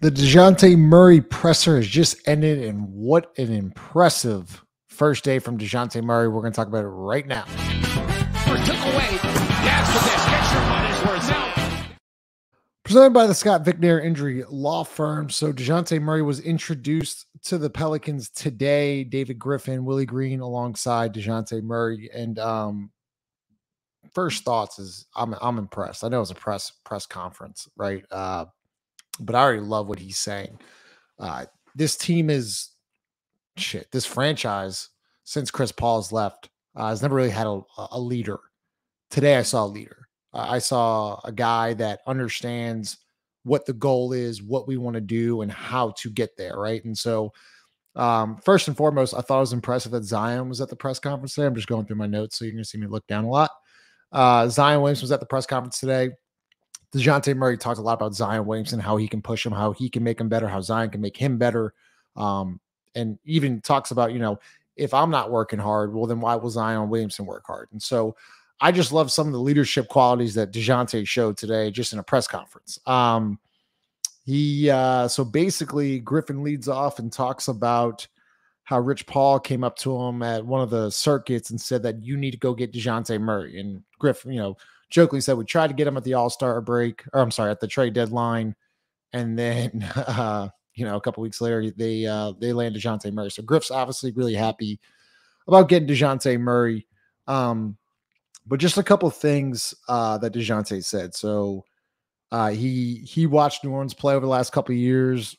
The DeJounte Murray presser has just ended, and what an impressive first day from DeJounte Murray. We're going to talk about it right now. Took away. That's what this. Get your money's worth now. Presented by the Scott Vicknair Injury Law Firm. So DeJounte Murray was introduced to the Pelicans today. David Griffin, Willie Green alongside DeJounte Murray. And um, first thoughts is I'm I'm impressed. I know it's a press press conference, right? Uh, but I already love what he's saying. Uh, this team is shit. This franchise since Chris Paul's left uh, has never really had a, a leader. Today I saw a leader. Uh, I saw a guy that understands what the goal is, what we want to do, and how to get there. Right. And so, um, first and foremost, I thought it was impressive that Zion was at the press conference today. I'm just going through my notes, so you're going to see me look down a lot. Uh, Zion Williams was at the press conference today. DeJounte Murray talked a lot about Zion Williamson, how he can push him, how he can make him better, how Zion can make him better. Um, and even talks about, you know, if I'm not working hard, well, then why will Zion Williamson work hard? And so I just love some of the leadership qualities that DeJounte showed today just in a press conference. Um, he, uh, so basically, Griffin leads off and talks about how Rich Paul came up to him at one of the circuits and said that you need to go get DeJounte Murray. And Griffin, you know, jokingly said, We tried to get him at the All Star break, or I'm sorry, at the trade deadline. And then, uh, you know, a couple weeks later, they uh, they land DeJounte Murray. So Griff's obviously really happy about getting DeJounte Murray. Um, but just a couple things uh, that DeJounte said. So uh, he he watched New Orleans play over the last couple years,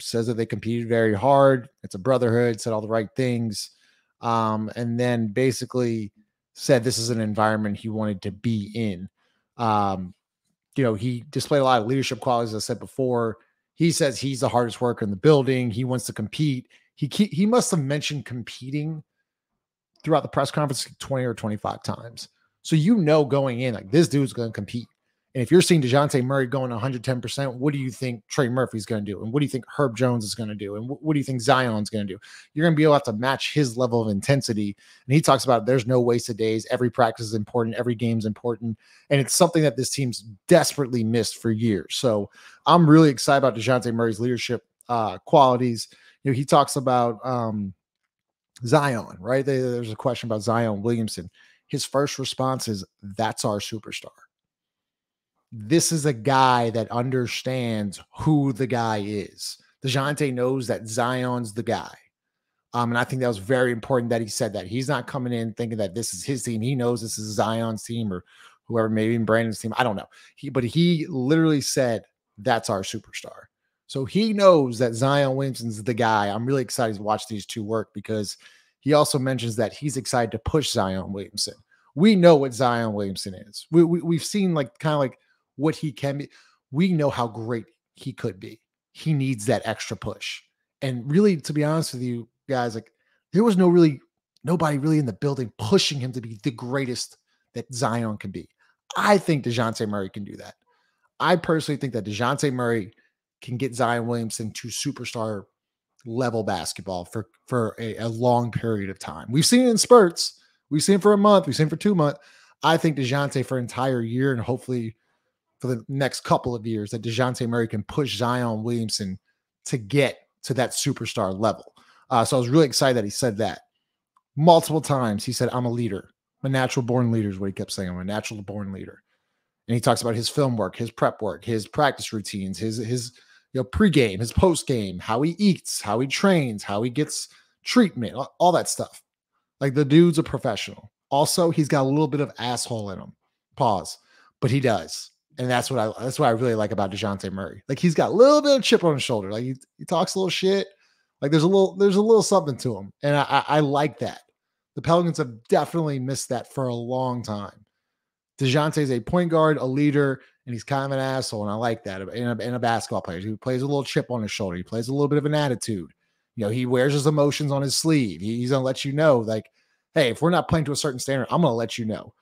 says that they competed very hard. It's a brotherhood, said all the right things. Um, and then basically said this is an environment he wanted to be in. Um, you know, he displayed a lot of leadership qualities, I said before. He says he's the hardest worker in the building. He wants to compete. He he must have mentioned competing throughout the press conference 20 or 25 times. So you know going in, like this dude's going to compete. And if you're seeing DeJounte Murray going 110%, what do you think Trey Murphy's going to do? And what do you think Herb Jones is going to do? And what, what do you think Zion's going to do? You're going to be able to, to match his level of intensity. And he talks about there's no wasted days. Every practice is important. Every game's important. And it's something that this team's desperately missed for years. So I'm really excited about DeJounte Murray's leadership uh, qualities. You know, he talks about um, Zion, right? There's a question about Zion Williamson. His first response is, That's our superstar this is a guy that understands who the guy is. DeJounte knows that Zion's the guy. Um, and I think that was very important that he said that. He's not coming in thinking that this is his team. He knows this is Zion's team or whoever, maybe Brandon's team. I don't know. He, but he literally said, that's our superstar. So he knows that Zion Williamson's the guy. I'm really excited to watch these two work because he also mentions that he's excited to push Zion Williamson. We know what Zion Williamson is. We, we, we've seen like kind of like what he can be. We know how great he could be. He needs that extra push. And really, to be honest with you guys, like there was no really nobody really in the building pushing him to be the greatest that Zion can be. I think DeJounte Murray can do that. I personally think that DeJounte Murray can get Zion Williamson to superstar level basketball for, for a, a long period of time. We've seen it in spurts. We've seen it for a month. We've seen it for two months. I think DeJounte for an entire year and hopefully for the next couple of years that DeJounte Murray can push Zion Williamson to get to that superstar level. Uh, so I was really excited that he said that multiple times. He said, I'm a leader. I'm a natural born leader is what he kept saying. I'm a natural born leader. And he talks about his film work, his prep work, his practice routines, his his you know pregame, his postgame, how he eats, how he trains, how he gets treatment, all that stuff. Like the dude's a professional. Also, he's got a little bit of asshole in him. Pause. But he does and that's what I that's what I really like about Dejounte Murray. Like he's got a little bit of chip on his shoulder. Like he, he talks a little shit. Like there's a little there's a little something to him, and I, I, I like that. The Pelicans have definitely missed that for a long time. Dejounte is a point guard, a leader, and he's kind of an asshole, and I like that in a, a basketball player. He plays a little chip on his shoulder. He plays a little bit of an attitude. You know, he wears his emotions on his sleeve. He, he's gonna let you know, like, hey, if we're not playing to a certain standard, I'm gonna let you know.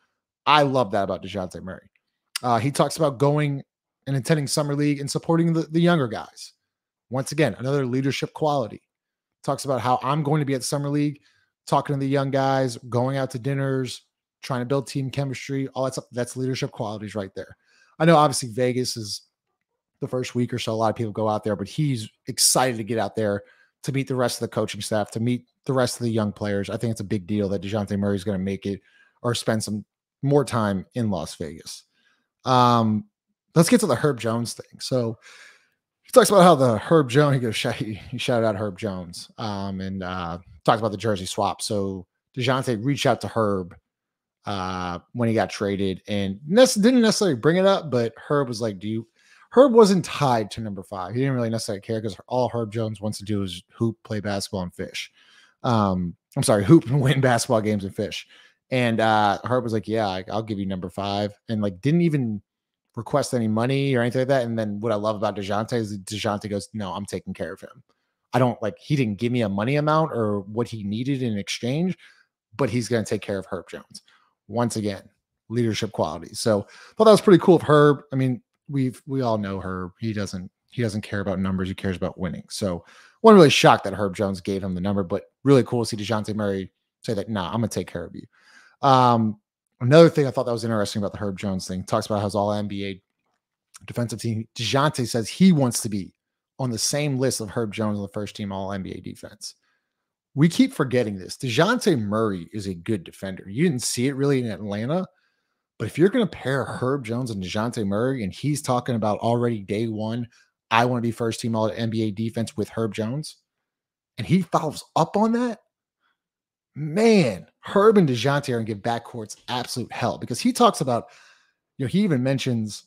I love that about Dejounte Murray. Uh, he talks about going and attending summer league and supporting the, the younger guys. Once again, another leadership quality. Talks about how I'm going to be at summer league, talking to the young guys, going out to dinners, trying to build team chemistry, all that stuff. That's leadership qualities right there. I know obviously Vegas is the first week or so. A lot of people go out there, but he's excited to get out there to meet the rest of the coaching staff, to meet the rest of the young players. I think it's a big deal that DeJounte Murray is going to make it or spend some more time in Las Vegas. Um, let's get to the Herb Jones thing. So he talks about how the Herb Jones, he goes, he, shouted out Herb Jones um, and uh, talked about the jersey swap. So DeJounte reached out to Herb uh, when he got traded and didn't necessarily bring it up, but Herb was like, Do you? Herb wasn't tied to number five. He didn't really necessarily care because all Herb Jones wants to do is hoop, play basketball, and fish. Um, I'm sorry, hoop and win basketball games and fish. And uh, Herb was like, "Yeah, I'll give you number five, and like didn't even request any money or anything like that. And then what I love about DeJounte is DeJounte goes, No, I'm taking care of him. I don't like he didn't give me a money amount or what he needed in exchange, but he's going to take care of Herb Jones. Once again, leadership qualities. So thought that was pretty cool of Herb. I mean, we've we all know Herb. He doesn't he doesn't care about numbers, he cares about winning. So wasn't really shocked that Herb Jones gave him the number, but really cool to see DeJounte Murray say that, nah, I'm gonna take care of you. Um, Another thing I thought that was interesting about the Herb Jones thing talks about how his all NBA defensive team. DeJounte says he wants to be on the same list of Herb Jones on the first team all NBA defense. We keep forgetting this. DeJounte Murray is a good defender. You didn't see it really in Atlanta, but if you're going to pair Herb Jones and DeJounte Murray, and he's talking about already day one, I want to be first team all NBA defense with Herb Jones, and he follows up on that, man, Herb and DeJounte are going to give backcourts absolute hell because he talks about, you know, he even mentions,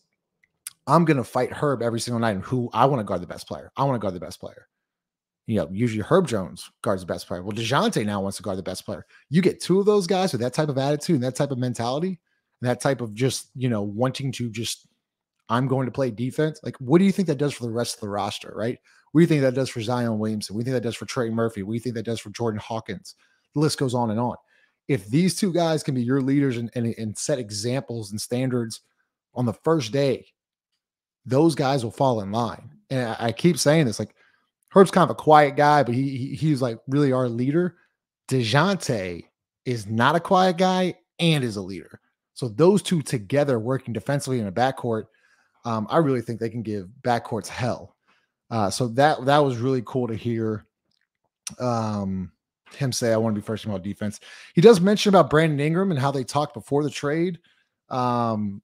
I'm going to fight Herb every single night and who I want to guard the best player. I want to guard the best player. You know, usually Herb Jones guards the best player. Well, DeJounte now wants to guard the best player. You get two of those guys with that type of attitude and that type of mentality, and that type of just, you know, wanting to just, I'm going to play defense. Like, what do you think that does for the rest of the roster, right? What do you think that does for Zion Williamson? We think that does for Trey Murphy. We think that does for Jordan Hawkins. The list goes on and on. If these two guys can be your leaders and, and, and set examples and standards on the first day, those guys will fall in line. And I, I keep saying this like Herb's kind of a quiet guy, but he, he he's like really our leader. DeJounte is not a quiet guy and is a leader. So those two together working defensively in a backcourt, um, I really think they can give backcourts hell. Uh, so that that was really cool to hear. Um, him say, I want to be first team all defense. He does mention about Brandon Ingram and how they talked before the trade. Um,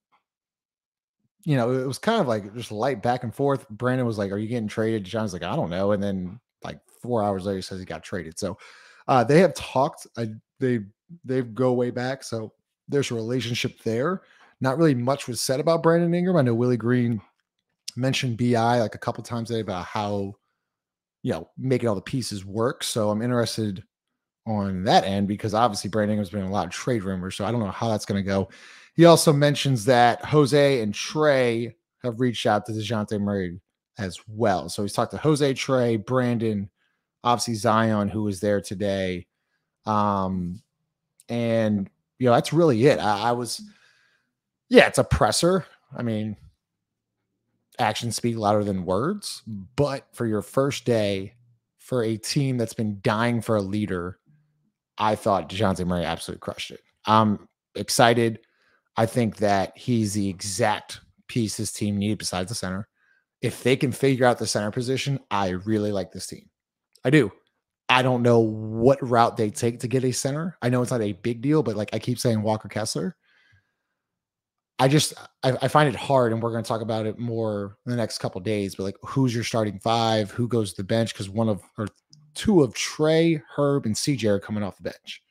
you know, it was kind of like just light back and forth. Brandon was like, Are you getting traded? John's like, I don't know. And then like four hours later, he says he got traded. So uh, they have talked. I, they they go way back. So there's a relationship there. Not really much was said about Brandon Ingram. I know Willie Green mentioned BI like a couple times today about how you know making all the pieces work. So I'm interested on that end because obviously Brandon Ingram's been in a lot of trade rumors. So I don't know how that's going to go. He also mentions that Jose and Trey have reached out to DeJounte Murray as well. So he's talked to Jose, Trey, Brandon, obviously Zion, who was there today. Um, and you know, that's really it. I, I was, yeah, it's a presser. I mean, actions speak louder than words, but for your first day for a team that's been dying for a leader I thought DeJounte Murray absolutely crushed it. I'm excited. I think that he's the exact piece this team needed besides the center. If they can figure out the center position, I really like this team. I do. I don't know what route they take to get a center. I know it's not a big deal, but like I keep saying, Walker Kessler. I just I, I find it hard, and we're going to talk about it more in the next couple days. But like, who's your starting five? Who goes to the bench? Because one of or two of Trey, Herb, and CJ are coming off the bench.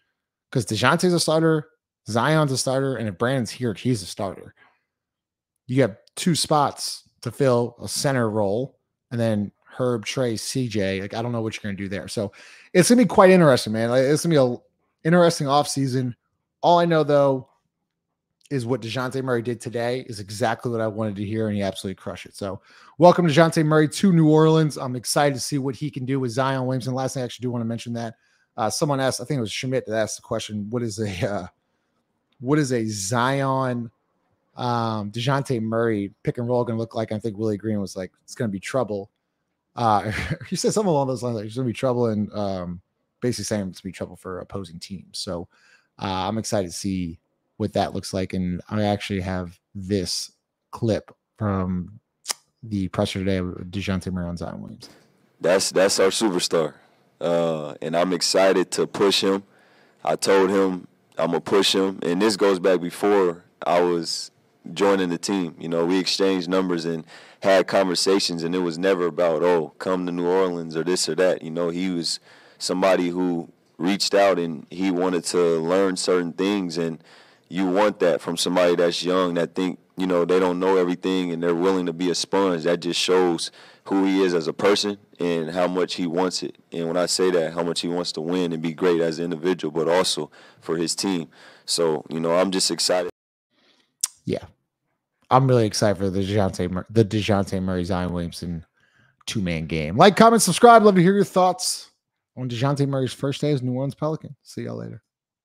Because DeJounte's a starter, Zion's a starter, and if Brandon's here, he's a starter. You have two spots to fill a center role, and then Herb, Trey, CJ. Like, I don't know what you're going to do there. So it's going to be quite interesting, man. Like, it's going to be a interesting offseason. All I know, though, is what DeJounte Murray did today is exactly what I wanted to hear, and he absolutely crushed it. So, welcome to DeJounte Murray to New Orleans. I'm excited to see what he can do with Zion Williamson. Last thing I actually do want to mention that uh, someone asked, I think it was Schmidt that asked the question, "What is a uh, what is a Zion um, DeJounte Murray pick and roll going to look like?" I think Willie Green was like, "It's going to be trouble." Uh, he said something along those lines, like, "It's going to be trouble," and um, basically saying it's going to be trouble for opposing teams. So, uh, I'm excited to see what that looks like. And I actually have this clip from the presser today of Dejounte Murray on Zion Williams? That's that's our superstar, uh, and I'm excited to push him. I told him I'm gonna push him, and this goes back before I was joining the team. You know, we exchanged numbers and had conversations, and it was never about oh, come to New Orleans or this or that. You know, he was somebody who reached out and he wanted to learn certain things, and you want that from somebody that's young that think you know they don't know everything and they're willing to be a sponge. That just shows who he is as a person and how much he wants it. And when I say that, how much he wants to win and be great as an individual, but also for his team. So you know, I'm just excited. Yeah, I'm really excited for the Dejounte the Dejounte Murray Zion Williamson two man game. Like, comment, subscribe. Love to hear your thoughts on Dejounte Murray's first day as New Orleans Pelican. See y'all later.